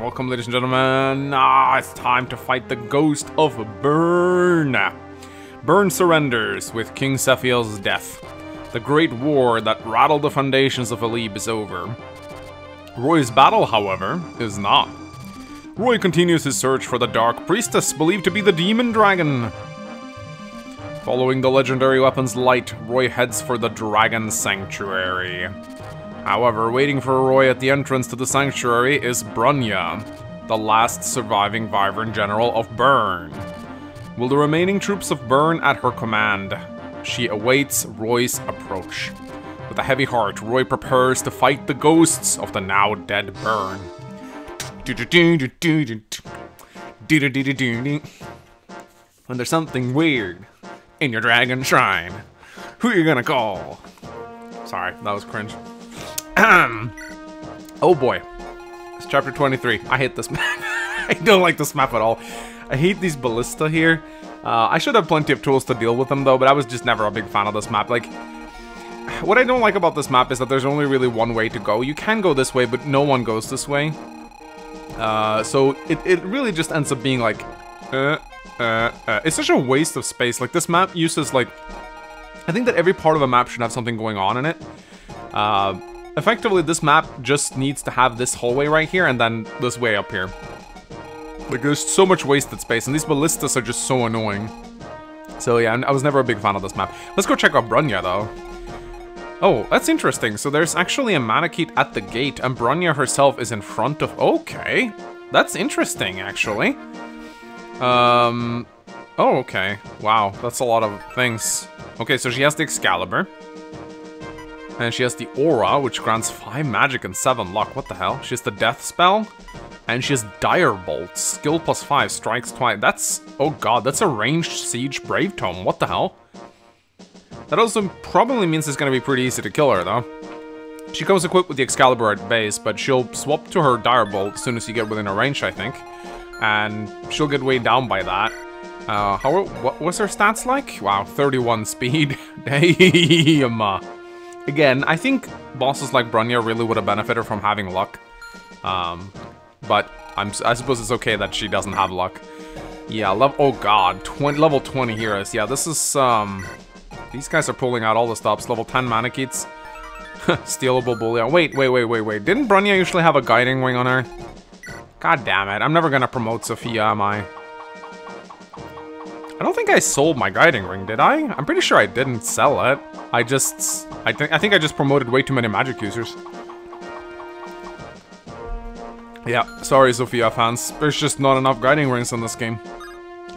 Welcome, ladies and gentlemen. Ah, it's time to fight the ghost of Bern. Bern surrenders with King Zephiel's death. The great war that rattled the foundations of Elibe is over. Roy's battle, however, is not. Roy continues his search for the Dark Priestess, believed to be the Demon Dragon. Following the legendary weapon's light, Roy heads for the Dragon Sanctuary. However, waiting for Roy at the entrance to the sanctuary is Brunnya, the last surviving Wyvern General of Bern. Will the remaining troops of Bern at her command? She awaits Roy's approach. With a heavy heart, Roy prepares to fight the ghosts of the now dead Bern. When there's something weird in your dragon shrine, who you gonna call? Sorry, that was cringe. oh boy. It's chapter 23. I hate this map. I don't like this map at all. I hate these ballista here. Uh, I should have plenty of tools to deal with them though, but I was just never a big fan of this map. Like, what I don't like about this map is that there's only really one way to go. You can go this way, but no one goes this way. Uh, so it, it really just ends up being like, uh, uh, uh, it's such a waste of space. Like this map uses like, I think that every part of a map should have something going on in it. Uh, effectively, this map just needs to have this hallway right here and then this way up here. Like there's so much wasted space and these ballistas are just so annoying. So yeah, I was never a big fan of this map. Let's go check out Brunnya though. Oh, that's interesting. So there's actually a Manakete at the gate, and Brunnya herself is in front of... Okay. That's interesting, actually. Um... Oh, okay. Wow, that's a lot of things. Okay, so she has the Excalibur. And she has the Aura, which grants 5 magic and 7 luck. What the hell? She has the Death Spell. And she has Dire Bolt. Skill plus 5, strikes twice. That's... Oh god, that's a ranged Siege Brave Tome. What the hell? That also probably means it's gonna be pretty easy to kill her, though. She comes equipped with the Excalibur at base, but she'll swap to her Direbolt as soon as you get within her range, I think. And she'll get weighed down by that. Uh, how, what was her stats like? Wow, 31 speed. Damn. Again, I think bosses like Brunnya really would have benefited from having luck. Um, but I'm, I suppose it's okay that she doesn't have luck. Yeah, level, oh god, 20, level 20 heroes. Yeah, this is, um, these guys are pulling out all the stops. Level 10 Manaketes. Stealable Bullion. Wait, wait, wait, wait, wait. Didn't Bronya usually have a Guiding Wing on her? God damn it. I'm never gonna promote Sophia, am I? I don't think I sold my Guiding Ring, did I? I'm pretty sure I didn't sell it. I just... I think I think I just promoted way too many magic users. Yeah, sorry Sophia fans. There's just not enough Guiding Rings in this game.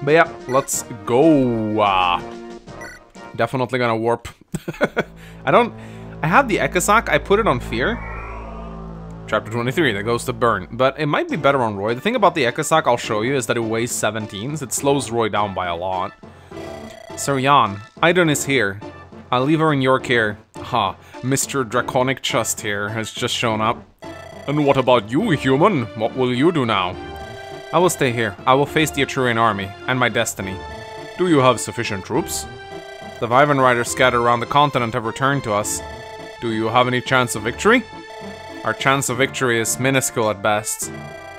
But yeah, let's go. Uh, definitely gonna warp. I don't... I have the Eckesachs, I put it on Fir. Chapter 23, that goes to burn, But it might be better on Roy. The thing about the Eckesachs I'll show you is that it weighs 17s. It slows Roy down by a lot. Sir Jahn, Idun is here. I'll leave her in your care. Ha, Mr. Draconic Chest here has just shown up. And what about you, human? What will you do now? I will stay here. I will face the Etrurian army, and my destiny. Do you have sufficient troops? The Wyvern riders scattered around the continent have returned to us. Do you have any chance of victory? Our chance of victory is minuscule at best.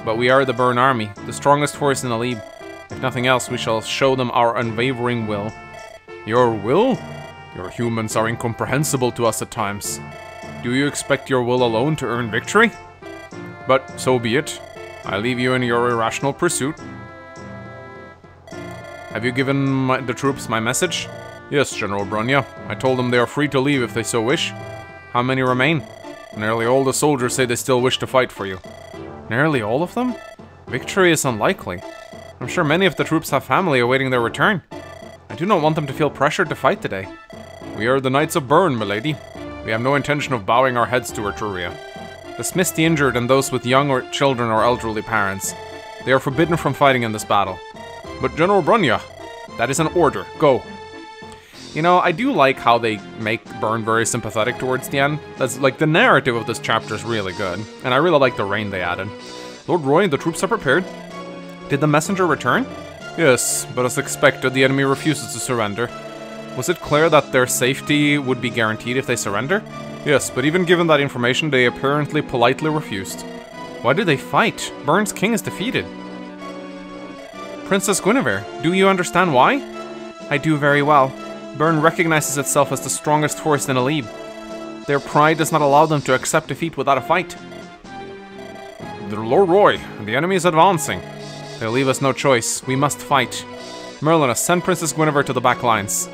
But we are the Bern army, the strongest force in the Elibe. If nothing else, we shall show them our unwavering will. Your will? Your humans are incomprehensible to us at times. Do you expect your will alone to earn victory? But so be it. I leave you in your irrational pursuit. Have you given my, the troops my message? Yes, General Brunnya. I told them they are free to leave if they so wish. How many remain? Nearly all the soldiers say they still wish to fight for you. Nearly all of them? Victory is unlikely. I'm sure many of the troops have family awaiting their return. I do not want them to feel pressured to fight today. We are the Knights of Bern, milady. We have no intention of bowing our heads to Etruria. Dismiss the injured and those with young or children or elderly parents. They are forbidden from fighting in this battle. But General Brunnya, that is an order. Go. You know, I do like how they make Bern very sympathetic towards the end. That's like the narrative of this chapter is really good, and I really like the rain they added. Lord Roy, the troops are prepared. Did the messenger return? Yes, but as expected, the enemy refuses to surrender. Was it clear that their safety would be guaranteed if they surrender? Yes, but even given that information, they apparently politely refused. Why did they fight? Bern's king is defeated. Princess Guinevere, do you understand why? I do very well. Bern recognizes itself as the strongest force in Elibe. Their pride does not allow them to accept defeat without a fight. The Lord Roy, the enemy is advancing. They'll leave us no choice. We must fight. Merlin, send Princess Guinevere to the back lines.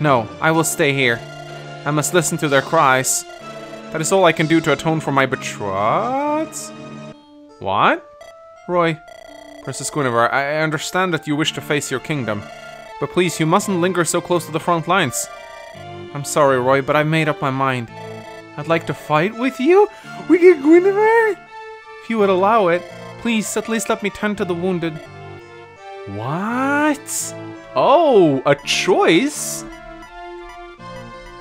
No, I will stay here. I must listen to their cries. That is all I can do to atone for my betrothed. What? Roy, Princess Guinevere, I understand that you wish to face your kingdom. But please, you mustn't linger so close to the front lines. I'm sorry, Roy, but I've made up my mind. I'd like to fight with you? We get Guinevere? If you would allow it, please at least let me tend to the wounded. What? Oh, a choice?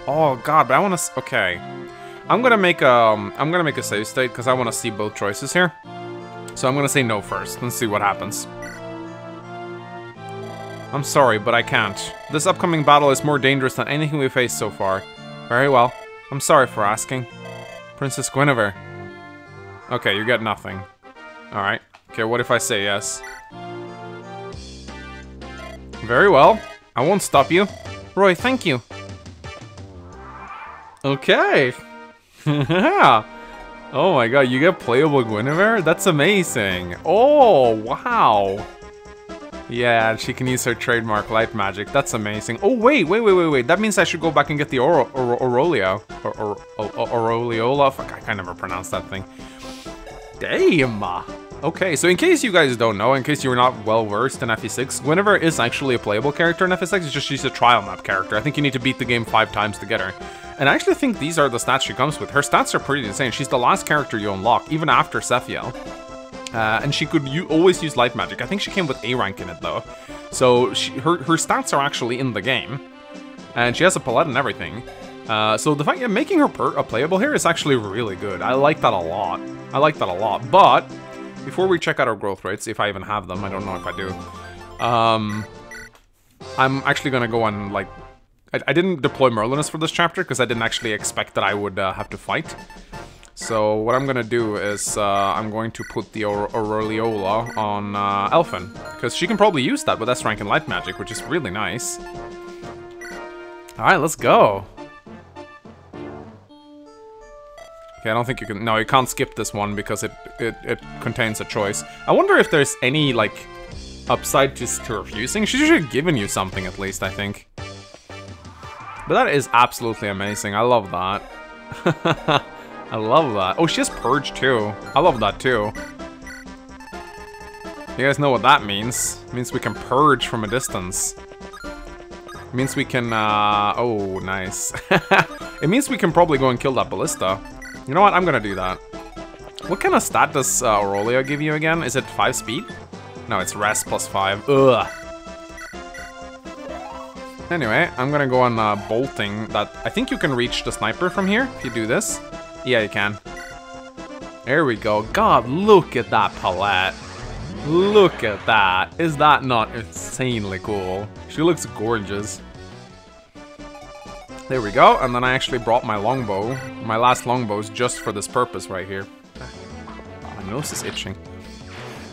Oh god, but I want to. Okay, I'm gonna make um, I'm gonna make a save state because I want to see both choices here. So I'm gonna say no first. Let's see what happens. I'm sorry, but I can't. This upcoming battle is more dangerous than anything we've faced so far. Very well. I'm sorry for asking. Princess Guinevere. Okay, you get nothing. Alright. Okay, what if I say yes? Very well. I won't stop you. Roy, thank you. Okay. oh my god, you get playable Guinevere? That's amazing. Oh, wow. Yeah, she can use her trademark light magic. That's amazing. Oh, wait, wait, wait, wait, wait. That means I should go back and get the Oro Aurelio. Or, or, oh, oh, Aureliola? Fuck, I can never pronounce that thing. Damn. Okay, so in case you guys don't know, in case you're not well versed in FE6, Guinevere is actually a playable character in FE6, it's just she's a trial map character. I think you need to beat the game five times to get her. And I actually think these are the stats she comes with. Her stats are pretty insane. She's the last character you unlock, even after Zephiel. Uh, and she could always use light magic. I think she came with A rank in it though. So she, her, her stats are actually in the game. And she has a palette and everything. Uh, so the fact yeah, making her per, playable here is actually really good. I like that a lot. I like that a lot. But before we check out our growth rates, if I even have them, I don't know if I do. Um, I'm actually gonna go on like I, I didn't deploy Merlinus for this chapter because I didn't actually expect that I would uh, have to fight. So what I'm gonna do is uh, I'm going to put the Aureliola on uh, Elphin, because she can probably use that with S rank in light magic, which is really nice. Alright, let's go. Okay, I don't think you can... No, you can't skip this one because it, it, it contains a choice. I wonder if there's any, like, upside to, to refusing. She should have given you something at least, I think. But that is absolutely amazing. I love that. I love that. Oh, she has Purge too. I love that too. You guys know what that means. It means we can purge from a distance. It means we can, uh, oh, nice. it means we can probably go and kill that ballista. You know what, I'm gonna do that. What kind of stat does uh, Aurelia give you again? Is it 5 speed? No, it's rest plus 5. Ugh. Anyway, I'm gonna go on uh, bolting that... I think you can reach the sniper from here if you do this. Yeah, you can. There we go. God, look at that palette. Look at that. Is that not insanely cool? She looks gorgeous. There we go. And then I actually brought my longbow. My last longbows just for this purpose right here. Ah, my nose is itching.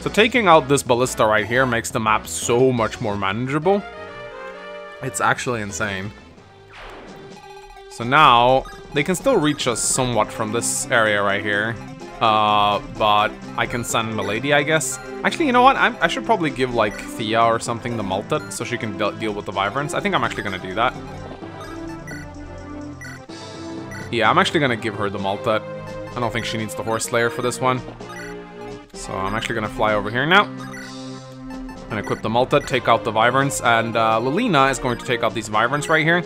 So taking out this ballista right here makes the map so much more manageable. It's actually insane. So now, they can still reach us somewhat from this area right here. Uh, but I can send Miledy, I guess. Actually, you know what? I'm, i should probably give, like, Thea or something the Maltet so she can de deal with the Wyverns. I think I'm actually gonna do that. Yeah, I'm actually gonna give her the Maltet. I don't think she needs the Horse Slayer for this one. So I'm actually gonna fly over here now. And equip the Maltet, take out the Wyverns, and uh, Lilina is going to take out these Wyverns right here.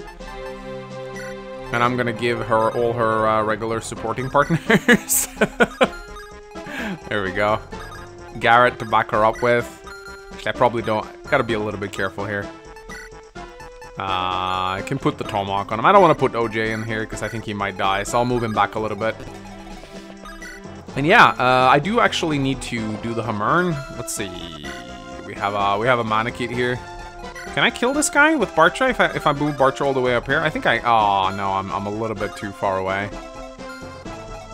And I'm gonna give her all her uh, regular supporting partners. there we go. Garrett to back her up with. Actually, I probably don't. Gotta be a little bit careful here. Uh, I can put the Tomahawk on him. I don't want to put OJ in here because I think he might die, so I'll move him back a little bit. And yeah, uh, I do actually need to do the Hammerne. Let's see. We have a we have a Manakete here. Can I kill this guy with Bartre if I, if I move Bartre all the way up here? I think I... Oh, no, I'm, I'm a little bit too far away.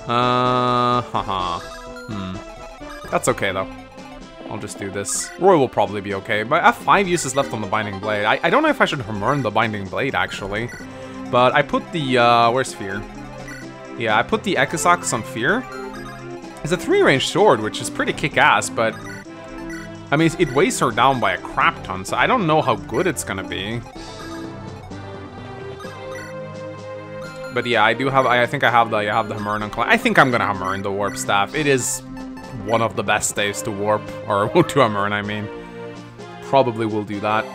Uh, haha. Hmm. That's okay, though. I'll just do this. Roy will probably be okay, but I have five uses left on the Binding Blade. I, I don't know if I should Hammerne the Binding Blade, actually. But I put the, uh, where's Fir? Yeah, I put the Eckesachs on Fir. It's a three-range sword, which is pretty kick-ass, but I mean, it weighs her down by a crap ton, so I don't know how good it's gonna be. But yeah, I do have, I think I have the, I have the Hammer and I think I'm gonna Hammer in the Warp Staff. It is one of the best staves to Warp, or to Hammer, I mean. Probably will do that.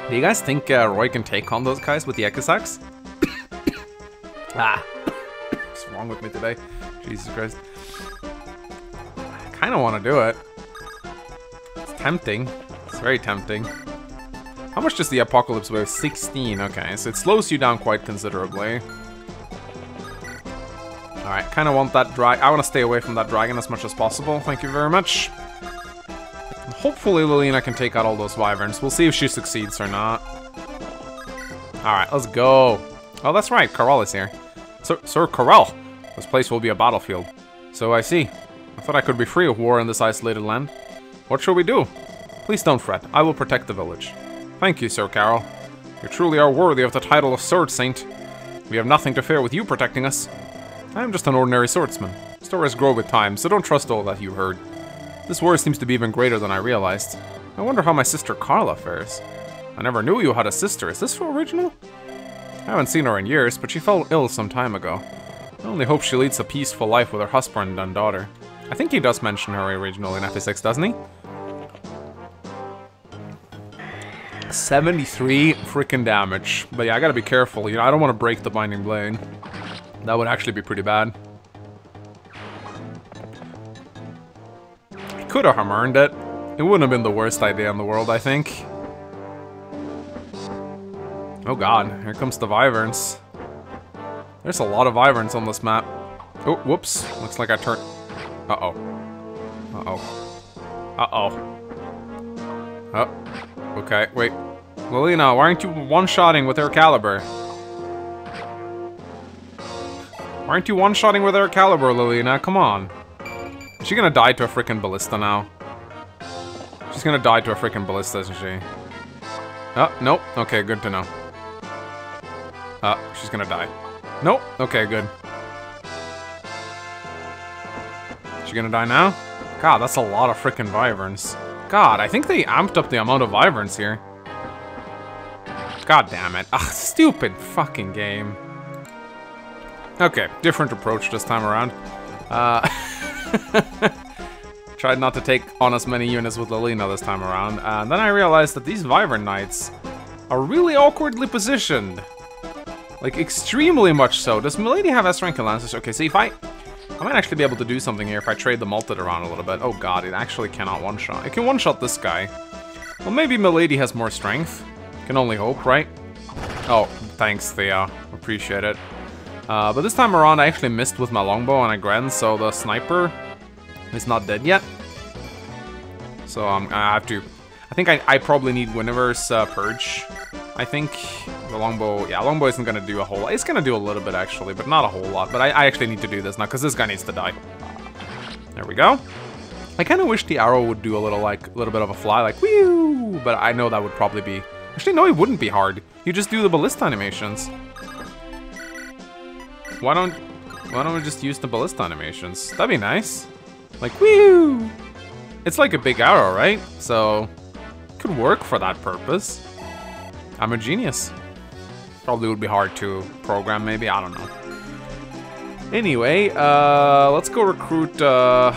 do you guys think uh, Roy can take on those guys with the Eckesachs? ah. What's wrong with me today? Jesus Christ. I kind of want to do it tempting. It's very tempting. How much does the Apocalypse weigh? 16. Okay, so it slows you down quite considerably. Alright, kind of want that drag. I want to stay away from that dragon as much as possible. Thank you very much. Hopefully Lilina can take out all those wyverns. We'll see if she succeeds or not. Alright, let's go. Oh, that's right. Karel is here. Sir, Sir Karel. This place will be a battlefield. So I see. I thought I could be free of war in this isolated land. What shall we do? Please don't fret. I will protect the village. Thank you, Sir Karel. You truly are worthy of the title of Sword Saint. We have nothing to fear with you protecting us. I am just an ordinary swordsman. Stories grow with time, so don't trust all that you heard. This war seems to be even greater than I realized. I wonder how my sister Karla fares. I never knew you had a sister. Is this for original? I haven't seen her in years, but she fell ill some time ago. I only hope she leads a peaceful life with her husband and daughter. I think he does mention her original in FE6, doesn't he? 73 freaking damage. But yeah, I gotta be careful. You know, I don't want to break the Binding Blade. That would actually be pretty bad. Could have earned it. It wouldn't have been the worst idea in the world, I think. Oh god, here comes the Wyverns. There's a lot of Wyverns on this map. Oh, whoops. Looks like I turned... Uh-oh. Uh-oh. Uh-oh. Oh. Okay, wait. Lilina, why aren't you one-shotting with Excalibur? Why aren't you one-shotting with Excalibur, Lilina? Come on. Is she gonna die to a freaking ballista now? She's gonna die to a freaking ballista, isn't she? Oh, nope. Okay, good to know. Oh, she's gonna die. Nope. Okay, good. She gonna die now? God, that's a lot of freaking Wyverns. God, I think they amped up the amount of Wyverns here. God damn it. Ah, stupid fucking game. Okay, different approach this time around. Uh, tried not to take on as many units with Lilina this time around, and then I realized that these Wyvern Knights are really awkwardly positioned. Like, extremely much so. Does Miledy have S-rank and Lancers? Okay, see, if I I might actually be able to do something here if I trade the Maltet around a little bit. Oh god, it actually cannot one-shot. It can one-shot this guy. Well, maybe Miledy has more strength. Can only hope, right? Oh, thanks, Thea. Appreciate it. Uh, but this time around, I actually missed with my longbow and Igrene, so the sniper is not dead yet. So um, I have to... I think I, I probably need Guinevere's uh, Purge. I think the longbow, yeah, longbow isn't gonna do a whole lot. It's gonna do a little bit actually, but not a whole lot. But I, I actually need to do this now because this guy needs to die. There we go. I kind of wish the arrow would do a little like, a little bit of a fly, like whew, but I know that would probably be. Actually, no, it wouldn't be hard. You just do the ballista animations. Why don't, why don't we just use the ballista animations? That'd be nice. Like whew. It's like a big arrow, right? So, could work for that purpose. I'm a genius. Probably would be hard to program, maybe, I don't know. Anyway, uh, let's go recruit, uh,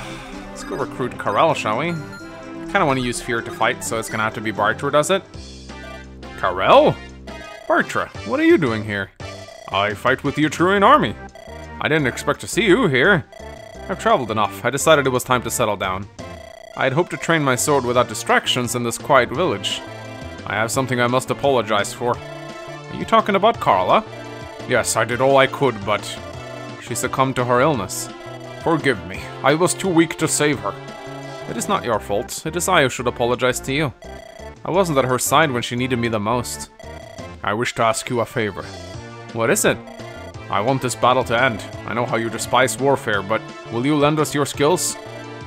let's go recruit Karel, shall we? Kind of want to use Fir to fight, so it's gonna have to be Bartre does it. Karel? Bartre, what are you doing here? I fight with the Etrurian army. I didn't expect to see you here. I've traveled enough. I decided it was time to settle down. I had hoped to train my sword without distractions in this quiet village. I have something I must apologize for. Are you talking about Karla? Yes, I did all I could, but she succumbed to her illness. Forgive me, I was too weak to save her. It is not your fault, it is I who should apologize to you. I wasn't at her side when she needed me the most. I wish to ask you a favor. What is it? I want this battle to end. I know how you despise warfare, but will you lend us your skills?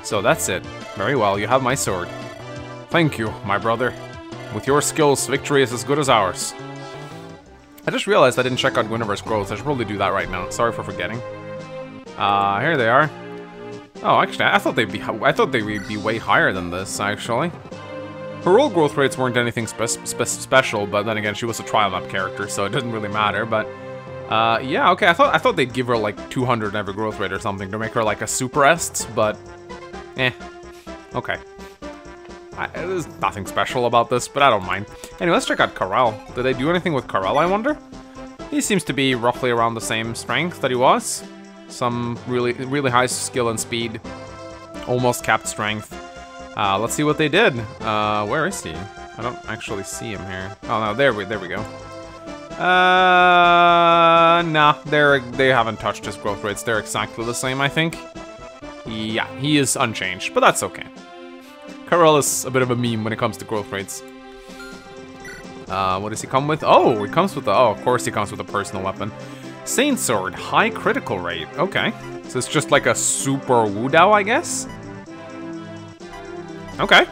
So that's it. Very well, you have my sword. Thank you, my brother. With your skills, victory is as good as ours. I just realized I didn't check out Guinevere's growth. I should probably do that right now. Sorry for forgetting. Uh, here they are. Oh, actually, I thought they'd be I thought they would be way higher than this, actually. Her old growth rates weren't anything spe spe special, but then again, she was a trial map character, so it doesn't really matter, but... Uh, yeah, okay, I thought I thought they'd give her like 200 every growth rate or something to make her like a super est, but... Eh. Okay. I, there's nothing special about this, but I don't mind. Anyway, let's check out Karel. Did they do anything with Karel, I wonder? He seems to be roughly around the same strength that he was. Some really, really high skill and speed. Almost capped strength. Uh, let's see what they did. Uh, where is he? I don't actually see him here. Oh no, there we, there we go. Uh, nah, they're, they haven't touched his growth rates. They're exactly the same, I think. Yeah, he is unchanged, but that's okay. Karel is a bit of a meme when it comes to growth rates. Uh, what does he come with? Oh, he comes with the, oh, of course he comes with a personal weapon. Saint Sword, high critical rate. Okay. So it's just like a super Wo Dao, I guess? Okay.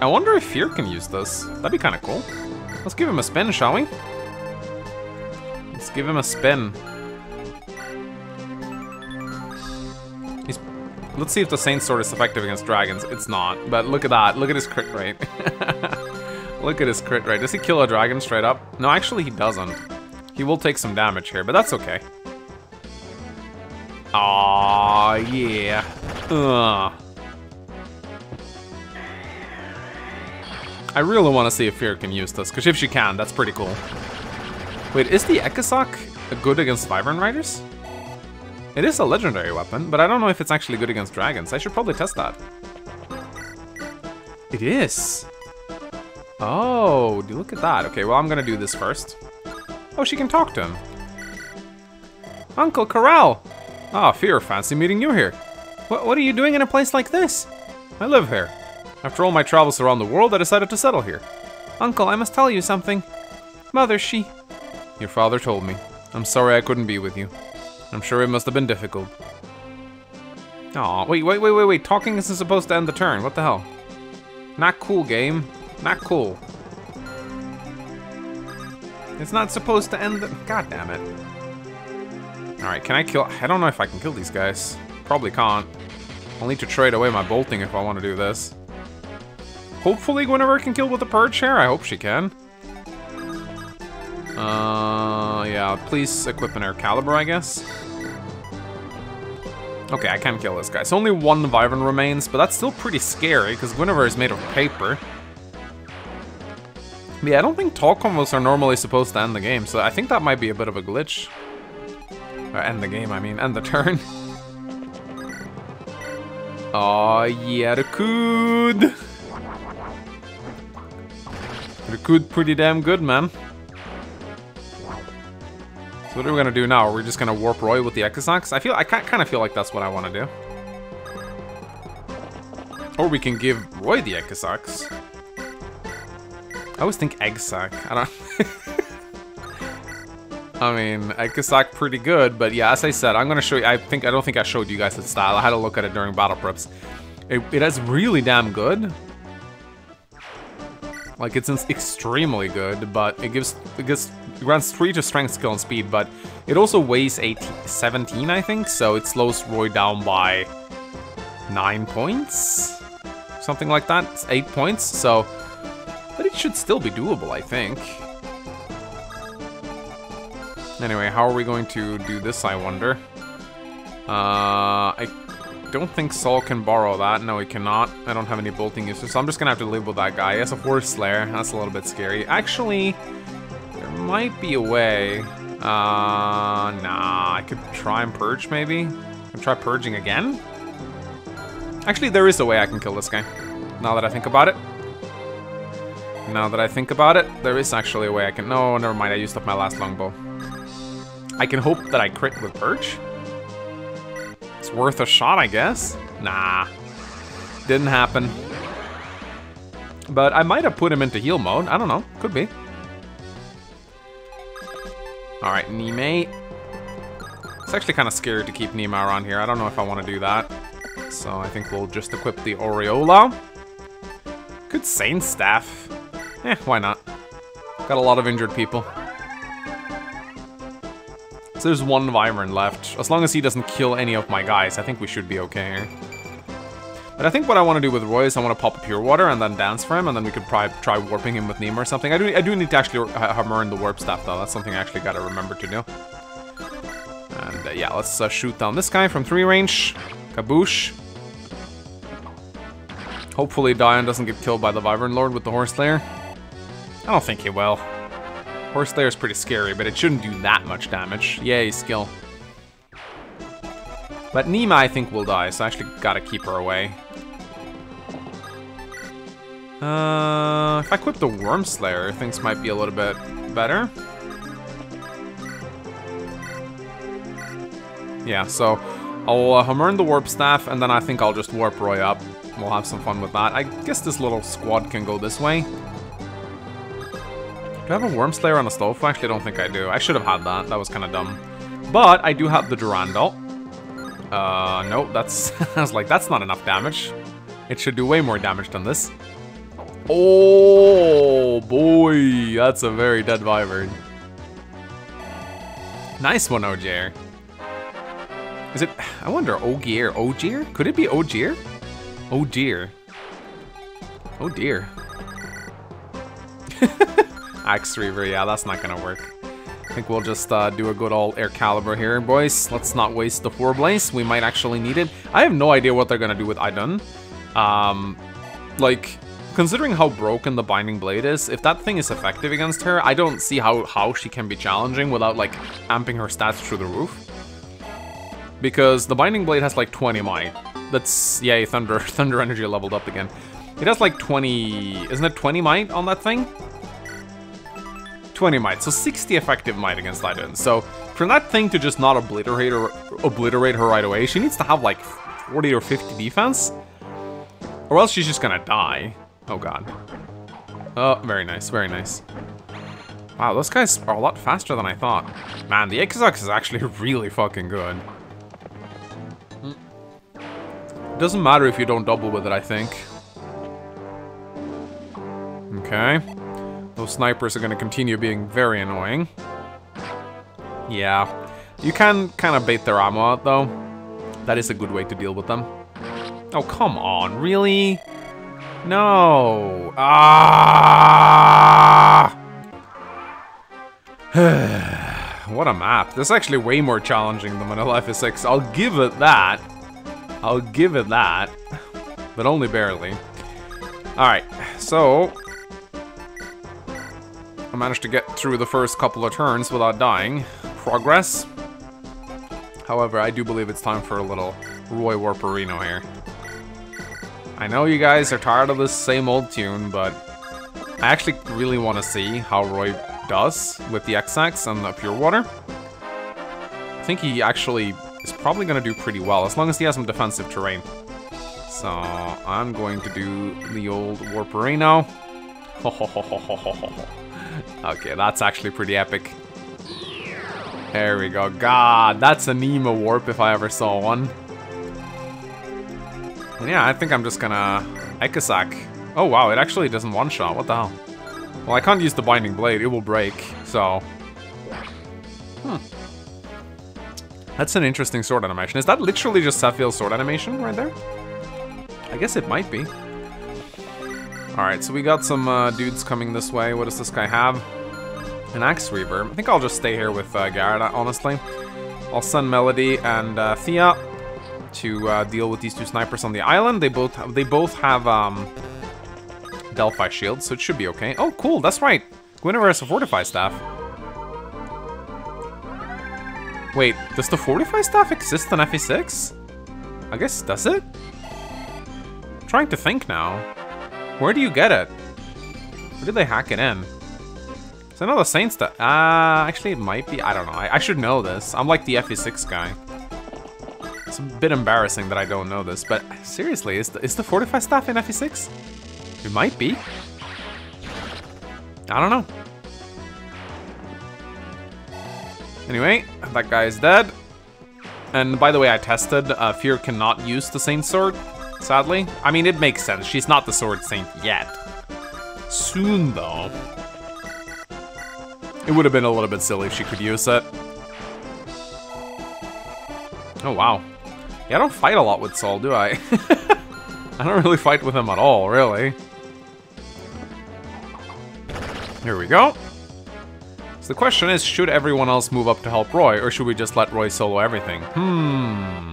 I wonder if Fir can use this. That'd be kind of cool. Let's give him a spin, shall we? Let's give him a spin. Let's see if the Saint Sword is effective against dragons. It's not, but look at that. Look at his crit rate. look at his crit rate. Does he kill a dragon straight up? No, actually he doesn't. He will take some damage here, but that's okay. Aw, yeah. Ugh. I really want to see if Fir can use this, because if she can, that's pretty cool. Wait, is the Eckesachs good against Wyvern Riders? It is a legendary weapon, but I don't know if it's actually good against dragons. I should probably test that. It is. Oh, look at that. Okay, well, I'm gonna do this first. Oh, she can talk to him. Uncle Karel! Ah, oh, Fir, fancy meeting you here. What, what are you doing in a place like this? I live here. After all my travels around the world, I decided to settle here. Uncle, I must tell you something. Mother, she... Your father told me. I'm sorry I couldn't be with you. I'm sure it must have been difficult. Aw, wait, wait, wait, wait, wait. Talking isn't supposed to end the turn. What the hell? Not cool, game. Not cool. It's not supposed to end the... God damn it. Alright, can I kill... I don't know if I can kill these guys. Probably can't. I'll need to trade away my bolting if I want to do this. Hopefully Guinevere can kill with the Purge here. I hope she can. Uh, yeah, please equip an Excalibur, I guess. Okay, I can kill this guy. So only one Wyvern remains, but that's still pretty scary, because Guinevere is made of paper. Yeah, I don't think talk combos are normally supposed to end the game, so I think that might be a bit of a glitch. Or uh, end the game, I mean, end the turn. Oh yeah, the. Good, pretty damn good, man. So what are we gonna do now? Are we just gonna warp Roy with the Eckesachs? I feel I kind of feel like that's what I want to do. Or we can give Roy the Eckesachs. I always think Eggsack. I don't. I mean, Eckesachs pretty good, but yeah, as I said, I'm gonna show you. I think I don't think I showed you guys the style. I had to look at it during battle preps. It, it is really damn good. Like, it's extremely good, but it gives, it gives, grants 3 to strength, skill, and speed, but it also weighs 18, 17, I think, so it slows Roy down by 9 points? Something like that, it's 8 points, so... But it should still be doable, I think. Anyway, how are we going to do this, I wonder? Uh, I don't think Saul can borrow that. No, he cannot. I don't have any bolting uses, so I'm just gonna have to live with that guy. He has a horse Slayer. That's a little bit scary. Actually, might be a way. Uh, nah, I could try and purge, maybe? I'll try purging again? Actually, there is a way I can kill this guy. Now that I think about it. Now that I think about it, there is actually a way I can... No, never mind. I used up my last longbow. I can hope that I crit with purge It's worth a shot, I guess. Nah. Didn't happen. But I might have put him into heal mode. I don't know. Could be. Alright, Niime. It's actually kind of scary to keep Niime around here. I don't know if I want to do that. So I think we'll just equip the Aureola. Good Saint Staff. Eh, why not? Got a lot of injured people. So there's one Wyvern left. As long as he doesn't kill any of my guys, I think we should be okay But I think what I want to do with Roy is I want to pop a Pure Water and then dance for him, and then we could probably try warping him with Niime or something. I do I do need to actually hammer in the warp staff, though. That's something I actually got to remember to do. And uh, yeah, let's uh, shoot down this guy from three range. Kaboosh. Hopefully Dion doesn't get killed by the Wyvern Lord with the Horse Slayer. I don't think he will. Horse Slayer is pretty scary, but it shouldn't do that much damage. Yay, skill. But Niime, I think, will die, so I actually gotta keep her away. Uh, if I equip the Worm Slayer, things might be a little bit better. Yeah, so I'll uh, hammer in the Warp Staff, and then I think I'll just Warp Roy up. We'll have some fun with that. I guess this little squad can go this way. Do I have a Worm Slayer on the stove? Actually, I don't think I do. I should have had that. That was kind of dumb. But I do have the Durandal. Uh, nope, that's... I was like, that's not enough damage. It should do way more damage than this. Oh, boy. That's a very dead Wyvern. Nice one, Ogier. Is it... I wonder, Ogier, Ogier? Could it be Ogier? Oh dear. Oh dear. Axe Reaver, yeah, that's not gonna work. Think we'll just uh, do a good old Excalibur here, boys. Let's not waste the Forblaze. We might actually need it. I have no idea what they're gonna do with Idun. Um, like, considering how broken the Binding Blade is, if that thing is effective against her, I don't see how, how she can be challenging without, like, amping her stats through the roof. Because the Binding Blade has, like, 20 might. That's, yay, Thunder, Thunder Energy leveled up again. It has, like, 20, isn't it 20 might on that thing? 20 might, so 60 effective might against Idun. So for that thing to just not obliterate her, obliterate her right away, she needs to have like 40 or 50 defense, or else she's just gonna die. Oh god. Oh, very nice, very nice. Wow, those guys are a lot faster than I thought. Man, the Eckesachs is actually really fucking good. Doesn't matter if you don't double with it, I think. Okay. Those snipers are going to continue being very annoying. Yeah. You can kind of bait their ammo out, though. That is a good way to deal with them. Oh, come on. Really? No. Ah! what a map. This is actually way more challenging than Vanilla FE6. I'll give it that. I'll give it that. But only barely. Alright, so I managed to get through the first couple of turns without dying. Progress. However, I do believe it's time for a little Roy Warperino here. I know you guys are tired of this same old tune, but I actually really want to see how Roy does with the Eckesachs and the Pure Water. I think he actually is probably going to do pretty well, as long as he has some defensive terrain. So, I'm going to do the old Warperino. Okay, that's actually pretty epic. There we go. God, that's a Nemo warp if I ever saw one. And yeah, I think I'm just gonna Eckesachs. Oh wow, it actually doesn't one-shot. What the hell? Well, I can't use the Binding Blade. It will break, so... Hmm. That's an interesting sword animation. Is that literally just Zephiel's sword animation right there? I guess it might be. Alright, so we got some uh, dudes coming this way. What does this guy have? An Axe Reaver. I think I'll just stay here with uh, Garrett, honestly. I'll send Miledy and uh, Thea to uh, deal with these two snipers on the island. They both have, they both have um, Delphi shields, so it should be okay. Oh, cool, that's right. Guinevere has a Fortify Staff. Wait, does the Fortify Staff exist on FE6? I guess, does it? I'm trying to think now. Where do you get it? Where did they hack it in? So I know the stuff. Ah, uh, actually it might be. I don't know. I, I, should know this. I'm like the FE6 guy. It's a bit embarrassing that I don't know this, but seriously, is the, is the Fortify staff in FE6? It might be. I don't know. Anyway, that guy is dead. And by the way, I tested, uh, Fir cannot use the Saint Sword, sadly. I mean, it makes sense. She's not the Sword Saint yet. Soon, though. It would have been a little bit silly if she could use it. Oh, wow. Yeah, I don't fight a lot with Saul, do I? I don't really fight with him at all, really. Here we go. So the question is, should everyone else move up to help Roy, or should we just let Roy solo everything? Hmm.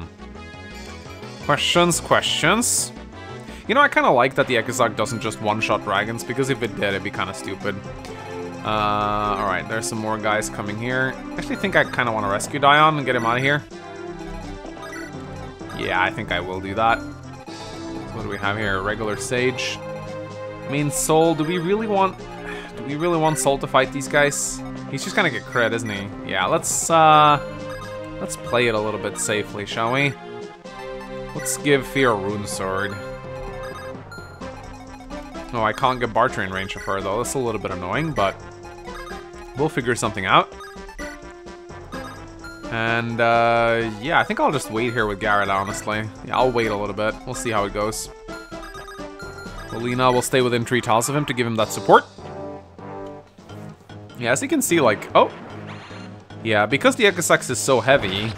Questions, questions. You know, I kind of like that the Eckesachs doesn't just one-shot dragons, because if it did, it'd be kind of stupid. Uh, alright, there's some more guys coming here. I actually think I kind of want to rescue Dion and get him out of here. Yeah, I think I will do that. What do we have here? Regular Sage. I mean, Saul, do we really want... Do we really want Saul to fight these guys? He's just gonna get crit, isn't he? Yeah, let's, uh... Let's play it a little bit safely, shall we? Let's give Fir a Rune Sword. Oh, I can't get Bartre in range of her, though. That's a little bit annoying, but... We'll figure something out. And, uh, yeah, I think I'll just wait here with Garrett, honestly. Yeah, I'll wait a little bit. We'll see how it goes. Lina will stay within three tiles of him to give him that support. Yeah, as you can see, like, oh. Yeah, because the Eckesachs is so heavy,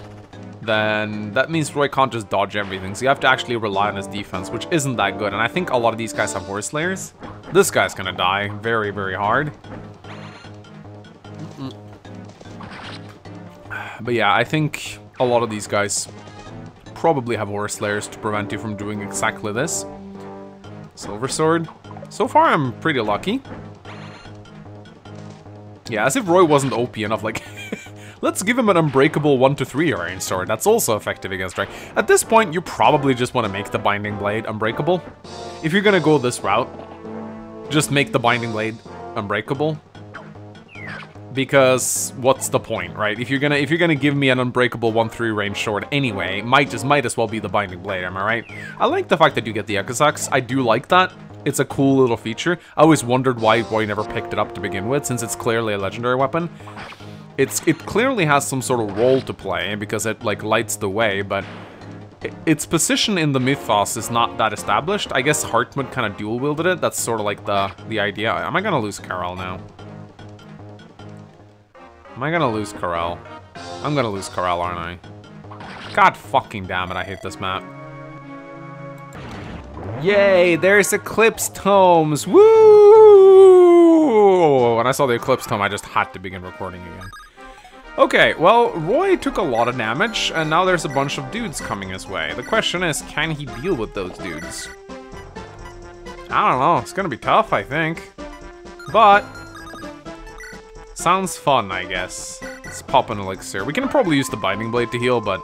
then that means Roy can't just dodge everything. So you have to actually rely on his defense, which isn't that good. And I think a lot of these guys have Horse Slayers. This guy's gonna die very, very hard. But yeah, I think a lot of these guys probably have Horse Slayers to prevent you from doing exactly this. Silver Sword. So far, I'm pretty lucky. Yeah, as if Roy wasn't OP enough, like... let's give him an unbreakable 1 to 3 range sword. That's also effective against Drake. At this point, you probably just want to make the Binding Blade unbreakable. If you're gonna go this route, just make the Binding Blade unbreakable because what's the point, right? If you're gonna if you're gonna give me an unbreakable 1-3 range sword anyway, might just might as well be the Binding Blade, am I right? I like the fact that you get the Eckesachs. I do like that. It's a cool little feature. I always wondered why Roy never picked it up to begin with, since it's clearly a legendary weapon. It's It clearly has some sort of role to play, because it, like, lights the way, but its position in the mythos is not that established. I guess Hartmut kind of dual-wielded it. That's sort of like the, the idea. Am I gonna lose Karel now? Am I gonna lose Karel? I'm gonna lose Karel, aren't I? God fucking damn it, I hate this map. Yay, there's Eclipse Tomes! Woo! When I saw the Eclipse Tome, I just had to begin recording again. Okay, well, Roy took a lot of damage, and now there's a bunch of dudes coming his way. The question is, can he deal with those dudes? I don't know, it's gonna be tough, I think. But, Sounds fun, I guess. Let's pop an elixir. We can probably use the Binding Blade to heal, but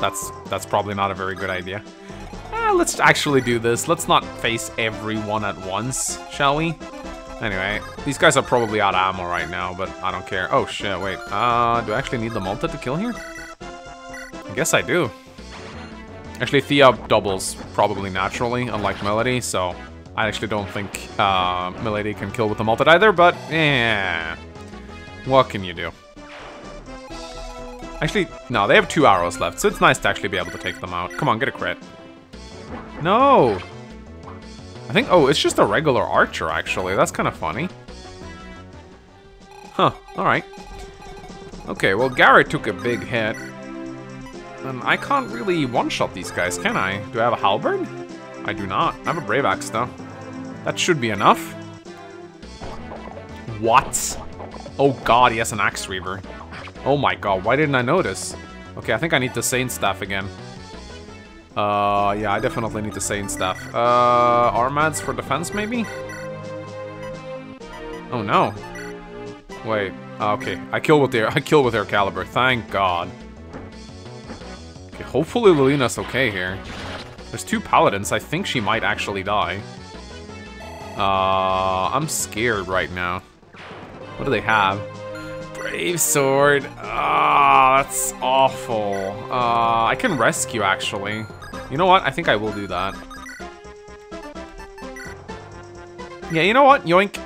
that's that's probably not a very good idea. Eh, let's actually do this. Let's not face everyone at once, shall we? Anyway, these guys are probably out of ammo right now, but I don't care. Oh shit, wait. Uh, do I actually need the Malta to kill here? I guess I do. Actually, Thea doubles probably naturally, unlike Miledy, so I actually don't think uh, Miledy can kill with the Malta either, but yeah. What can you do? Actually, no, they have two arrows left, so it's nice to actually be able to take them out. Come on, get a crit. No! I think, oh, it's just a regular archer, actually. That's kind of funny. Huh, alright. Okay, well, Garrett took a big hit. And I can't really one-shot these guys, can I? Do I have a halberd? I do not. I have a brave axe, though. That should be enough. What? Oh god, he has an Axe Reaver. Oh my god, why didn't I notice? Okay, I think I need the Saint Staff again. Uh, yeah, I definitely need the Saint Staff. Uh, Armads for defense, maybe? Oh no. Wait, ah, okay. I kill with their I kill with Excalibur. Thank God. Okay, hopefully Lilina's okay here. There's two paladins. I think she might actually die. Uh, I'm scared right now. What do they have? Brave sword. Ah, oh, that's awful. Uh, I can rescue, actually. You know what? I think I will do that. Yeah, you know what? Yoink.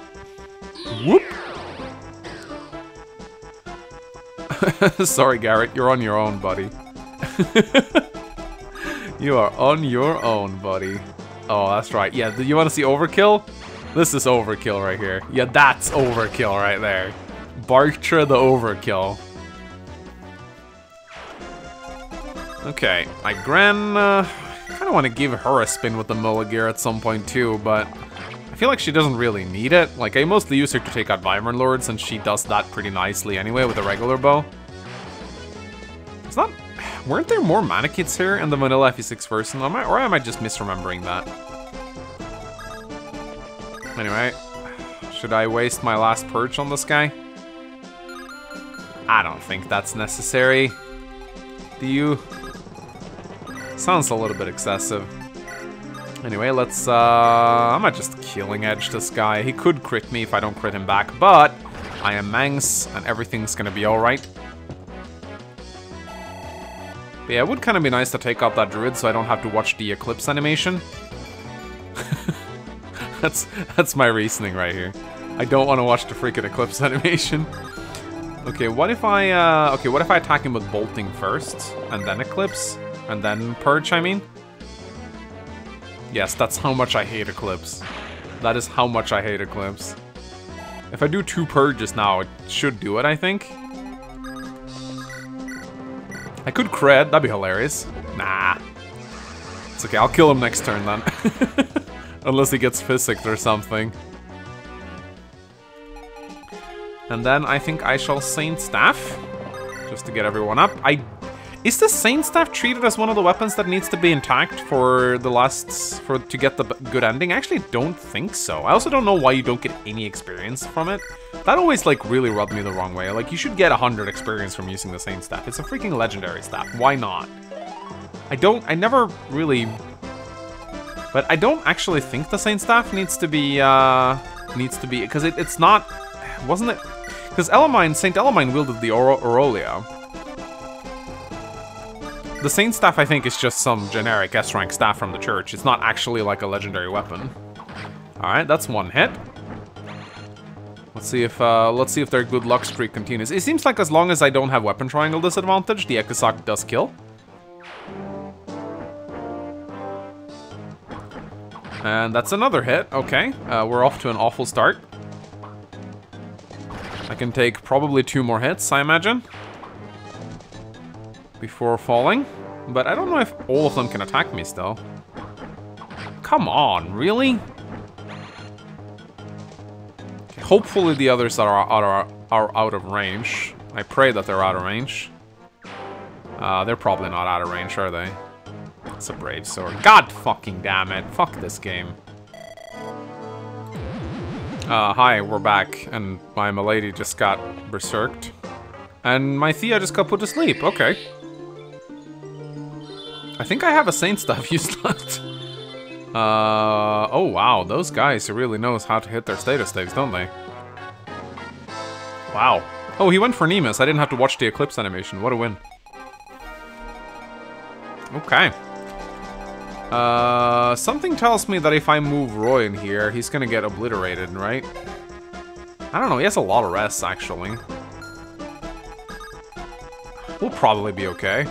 Whoop. Sorry, Garrett. You're on your own, buddy. you are on your own, buddy. Oh, that's right. Yeah, do you want to see overkill? This is overkill right here. Yeah, that's overkill right there. Bartre the overkill. Okay, I Gren, uh, kind of want to give her a spin with the Mulagir at some point too, but I feel like she doesn't really need it. Like, I mostly use her to take out Wyvern Lord since she does that pretty nicely anyway with a regular bow. It's not... Weren't there more manaketes here in the vanilla FE6 version? Am I, or am I just misremembering that? Anyway, should I waste my last perch on this guy? I don't think that's necessary. Do you? Sounds a little bit excessive. Anyway, let's, uh, I might just killing edge this guy. He could crit me if I don't crit him back, but I am Mangs and everything's gonna be alright. Yeah, it would kind of be nice to take out that druid so I don't have to watch the eclipse animation. that's that's my reasoning right here. I don't want to watch the freaking eclipse animation. Okay, what if I, uh, okay, what if I attack him with bolting first, and then eclipse, and then purge, I mean? Yes, that's how much I hate eclipse. That is how much I hate eclipse. If I do two purges now, it should do it, I think. I could cred, that'd be hilarious. Nah. It's okay, I'll kill him next turn then. Unless he gets physicked or something. And then I think I shall Saint Staff. Just to get everyone up. I Is the Saint Staff treated as one of the weapons that needs to be intact for the last... for to get the good ending? I actually don't think so. I also don't know why you don't get any experience from it. That always, like, really rubbed me the wrong way. Like, you should get 100 experience from using the Saint Staff. It's a freaking legendary staff. Why not? I don't... I never really... But I don't actually think the Saint Staff needs to be, uh... Needs to be... Because it, it's not... Wasn't it... Because Elimine, Saint Elimine wielded the Aureola. The Saint Staff, I think, is just some generic S-rank staff from the church. It's not actually like a legendary weapon. Alright, that's one hit. Let's see if uh, let's see if their good luck streak continues. It seems like as long as I don't have weapon triangle disadvantage, the Eckesachs does kill. And that's another hit. Okay, uh, we're off to an awful start. I can take probably two more hits, I imagine. Before falling. But I don't know if all of them can attack me still. Come on, really? Okay, hopefully the others are, are, are out of range. I pray that they're out of range. Uh, they're probably not out of range, are they? It's a brave sword. God fucking damn it. Fuck this game. Uh, hi, we're back, and my Miledy just got berserked. And my Thea just got put to sleep, okay. I think I have a Saint used left. Uh, oh wow, those guys really knows how to hit their status saves, don't they? Wow. Oh, he went for Nemus. I didn't have to watch the Eclipse animation. What a win. Okay. Uh, something tells me that if I move Roy in here, he's gonna get obliterated, right? I don't know, he has a lot of rests, actually. We'll probably be okay.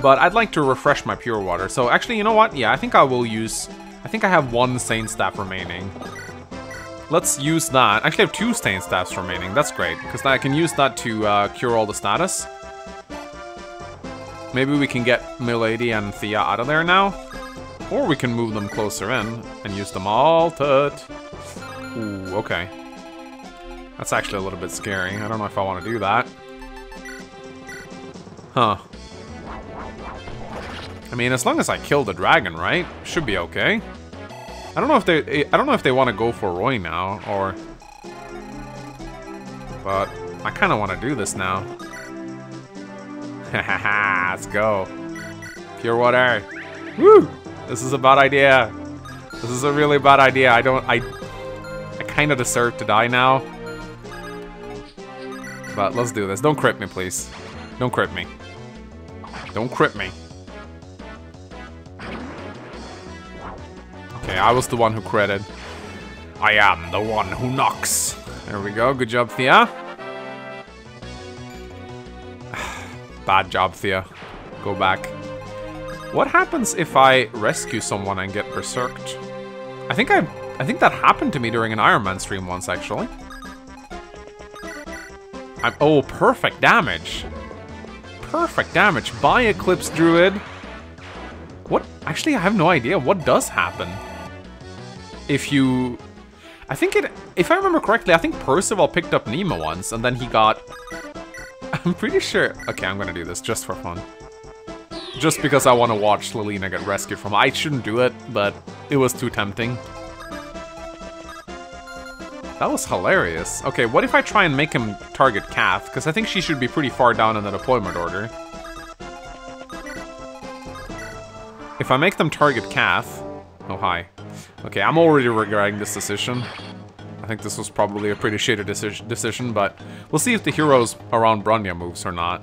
But I'd like to refresh my pure water. So actually, you know what? Yeah, I think I will use... I think I have one Saint Staff remaining. Let's use that. Actually, I have two Saint Staffs remaining. That's great, because I can use that to uh, cure all the status. Maybe we can get Miledy and Thea out of there now. Or we can move them closer in and use them all to... Ooh, okay. That's actually a little bit scary. I don't know if I want to do that. Huh. I mean, as long as I kill the dragon, right? Should be okay. I don't know if they... Eh, I don't know if they want to go for Roy now, or... But I kind of want to do this now. Hahaha, let's go. Pure water. Woo! This is a bad idea. This is a really bad idea. I don't... I... I kind of deserve to die now. But let's do this. Don't crit me, please. Don't crit me. Don't crit me. Okay, I was the one who critted. I am the one who knocks. There we go. Good job, Thea. Bad job, Thea. Go back. What happens if I rescue someone and get berserked? I think I I think that happened to me during an Iron Man stream once, actually. I'm, oh, perfect damage. Perfect damage by Eclipse Druid. What? Actually, I have no idea. What does happen? If you... I think it... If I remember correctly, I think Percival picked up Nemo once, and then he got... I'm pretty sure... Okay, I'm gonna do this just for fun. Just because I want to watch Lilina get rescued from... I shouldn't do it, but it was too tempting. That was hilarious. Okay, what if I try and make him target Kath? Because I think she should be pretty far down in the deployment order. If I make them target Kath... Oh, hi. Okay, I'm already regretting this decision. I think this was probably a pretty shitty deci decision, but we'll see if the heroes around Brunnya moves or not.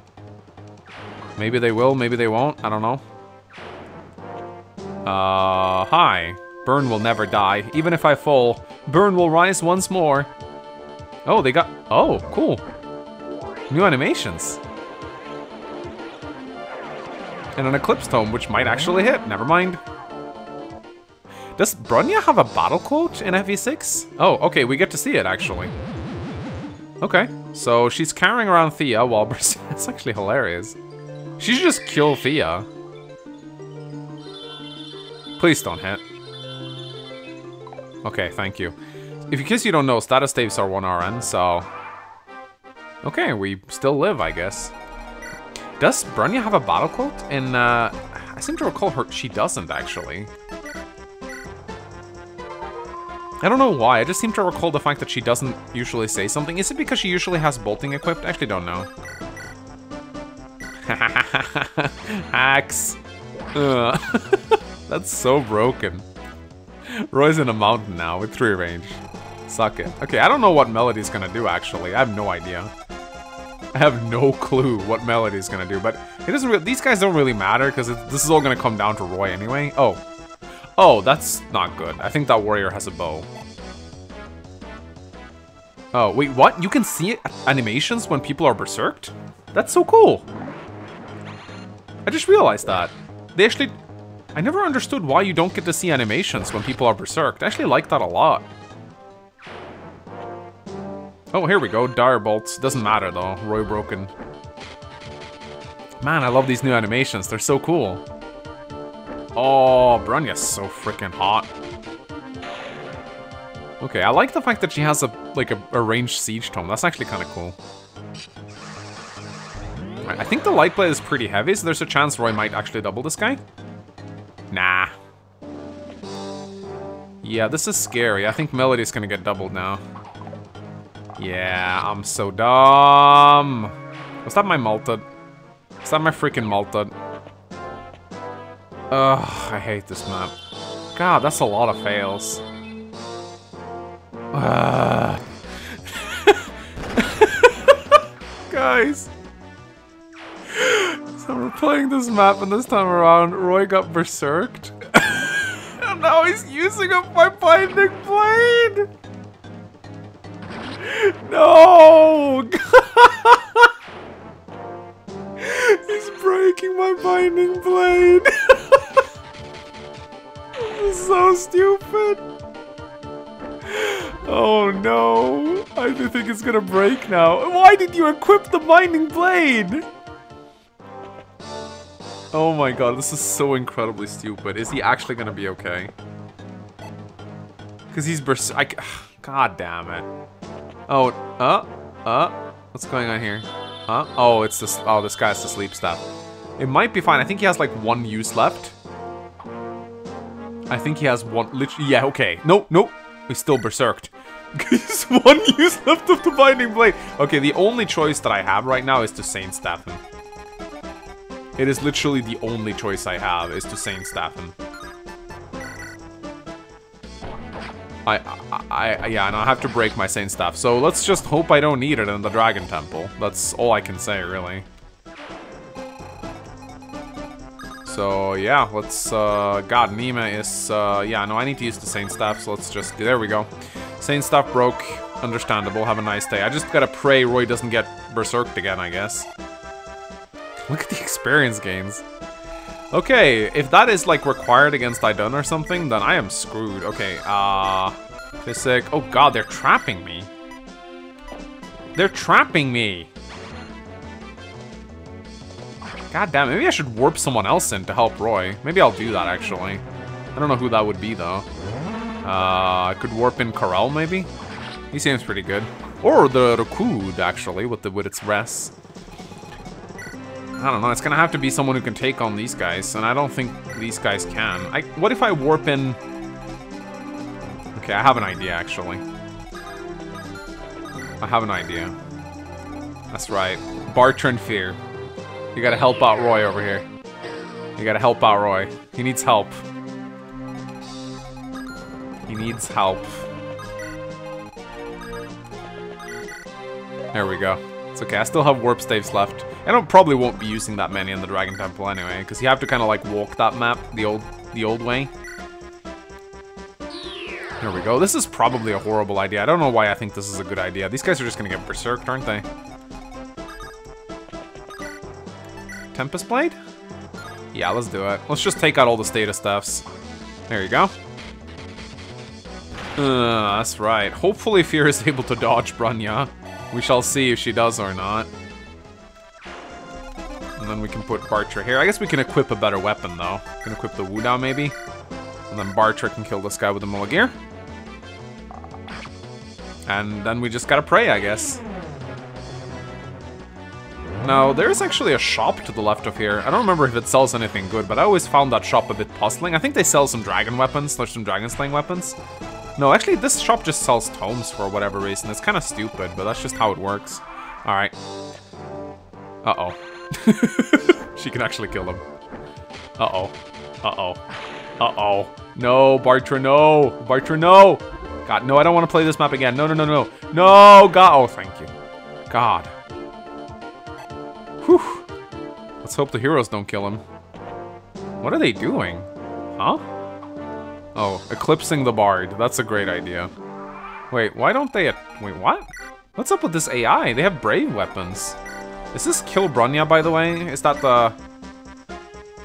Maybe they will, maybe they won't, I don't know. Uh, hi. Bern will never die. Even if I fall, Bern will rise once more. Oh, they got... Oh, cool. New animations. And an Eclipse Tome, which might actually hit. Never mind. Does Brunnya have a battle quote in FE6? Oh, okay, we get to see it, actually. Okay, so she's carrying around Thea while... It's actually hilarious. She should just kill Thea. Please don't hit. Okay, thank you. If in case you don't know, status saves are 1RN, so... Okay, we still live, I guess. Does Brunnya have a battle quote? And, uh, I seem to recall her- she doesn't, actually. I don't know why, I just seem to recall the fact that she doesn't usually say something. Is it because she usually has bolting equipped? I actually don't know. Axe. That's so broken. Roy's in a mountain now with three range. Suck it. Okay, I don't know what Melody's gonna do, actually. I have no idea. I have no clue what Melody's gonna do, but it doesn't these guys don't really matter, because this is all gonna come down to Roy anyway. Oh. Oh, that's not good. I think that warrior has a bow. Oh, wait, what? You can see animations when people are berserked? That's so cool. I just realized that. They actually I never understood why you don't get to see animations when people are berserked. I actually like that a lot. Oh, here we go. Dire bolts. Doesn't matter, though. Roy broken. Man, I love these new animations. They're so cool. Oh, Brunnya's so freaking hot. Okay, I like the fact that she has a like a, a ranged siege tome. That's actually kind of cool. I think the light blade is pretty heavy, so there's a chance Roy might actually double this guy. Nah. Yeah, this is scary. I think Melody's gonna get doubled now. Yeah, I'm so dumb. Was that my Maltet? Was that my freaking Maltet? Ugh, I hate this map. God, that's a lot of fails. Uh. Guys. So we're playing this map and this time around, Roy got berserked. and now he's using up my binding blade! No! he's breaking my binding blade! So stupid! Oh no! I think it's gonna break now. Why did you equip the binding blade? Oh my god, this is so incredibly stupid. Is he actually gonna be okay? Because he's bers- I, God damn it. Oh, uh, uh, what's going on here? Uh, oh, it's this- oh, this guy has the sleep staff. It might be fine. I think he has like one use left. I think he has one, literally, yeah, okay. Nope, nope. He's still berserked. He's one use left of the Binding Blade. Okay, the only choice that I have right now is to Saint Staff him. It is literally the only choice I have, is to Saint Staff him. I, I, I, yeah, and I have to break my Saint Staff, so let's just hope I don't need it in the Dragon Temple. That's all I can say, really. So, yeah, let's, uh, God, Niime is, uh, yeah, no, I need to use the Saint Staff, so let's just, there we go. Saying stuff broke. Understandable. Have a nice day. I just gotta pray Roy doesn't get berserked again, I guess. Look at the experience gains. Okay, if that is like required against Idun or something, then I am screwed. Okay, uh... Physic. Oh god, they're trapping me. They're trapping me. God damn, maybe I should warp someone else in to help Roy. Maybe I'll do that, actually. I don't know who that would be, though. Uh, I could warp in Karel, maybe? He seems pretty good. Or the Rakud, actually, with the with its res. I don't know, it's gonna have to be someone who can take on these guys, and I don't think these guys can. I, what if I warp in... Okay, I have an idea, actually. I have an idea. That's right. Bartre and Fir. You gotta help out Roy over here. You gotta help out Roy. He needs help. He needs help. There we go. It's okay, I still have warp staves left. And I probably won't be using that many in the Dragon Temple anyway, because you have to kind of like walk that map the old the old way. There we go. This is probably a horrible idea. I don't know why I think this is a good idea. These guys are just gonna get berserked, aren't they? Tempest Blade? Yeah, let's do it. Let's just take out all the status stuffs. There you go. Uh, that's right. Hopefully Fir is able to dodge Brunnya. We shall see if she does or not. And then we can put Bartre here. I guess we can equip a better weapon, though. We can equip the Wo Dao, maybe. And then Bartre can kill this guy with the Mulagir. And then we just gotta pray, I guess. Now, there's actually a shop to the left of here. I don't remember if it sells anything good, but I always found that shop a bit puzzling. I think they sell some dragon weapons. There's some dragon slaying weapons. No, actually, this shop just sells tomes for whatever reason. It's kind of stupid, but that's just how it works. Alright. Uh-oh. she can actually kill him. Uh-oh. Uh-oh. Uh-oh. No, Bartre, no! Bartre, no! God, no, I don't want to play this map again. No, no, no, no. No, God. Oh, thank you. God. Whew. Let's hope the heroes don't kill him. What are they doing? Huh? Oh, eclipsing the bard. That's a great idea. Wait, why don't they... Wait, what? What's up with this AI? They have brave weapons. Is this Kill Brunnya, by the way? Is that the...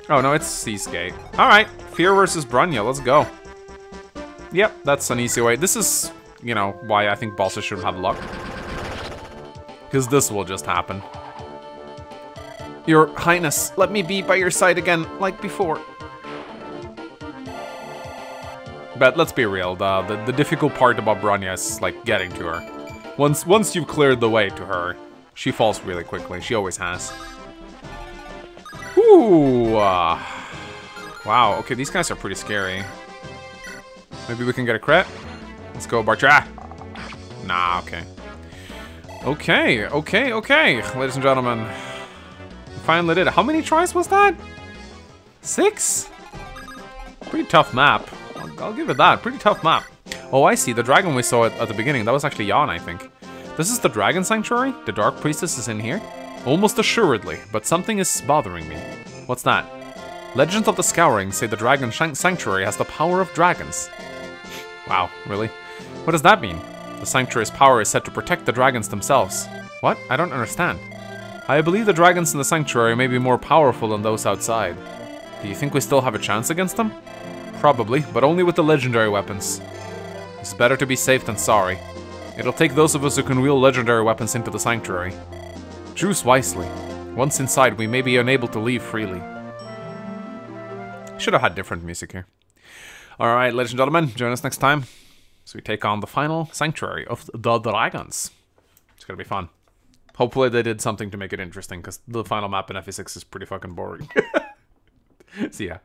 Oh, no, it's Seascape. Alright, Fir versus Brunnya. Let's go. Yep, that's an easy way. This is, you know, why I think bosses should have luck. Because this will just happen. Your Highness, let me be by your side again, like before. But let's be real, the, the, the difficult part about Brunnya is, like, getting to her. Once, once you've cleared the way to her, she falls really quickly. She always has. Ooh. Uh, wow, okay, these guys are pretty scary. Maybe we can get a crit? Let's go, Bartre. Nah, okay. Okay, okay, okay, ladies and gentlemen. Finally did it. How many tries was that? Six? Pretty tough map. I'll, I'll give it that. Pretty tough map. Oh, I see. The dragon we saw at, at the beginning. That was actually Jahn, I think. This is the Dragon Sanctuary? The Dark Priestess is in here? Almost assuredly, but something is bothering me. What's that? Legends of the Scouring say the Dragon Sanctuary has the power of dragons. Wow, really? What does that mean? The Sanctuary's power is said to protect the dragons themselves. What? I don't understand. I believe the dragons in the Sanctuary may be more powerful than those outside. Do you think we still have a chance against them? Probably, but only with the legendary weapons. It's better to be safe than sorry. It'll take those of us who can wield legendary weapons into the Sanctuary. Choose wisely. Once inside, we may be unable to leave freely. Should have had different music here. Alright, ladies and gentlemen, join us next time as we take on the final Sanctuary of the Dragons. It's gonna be fun. Hopefully they did something to make it interesting, because the final map in FE6 is pretty fucking boring. See ya.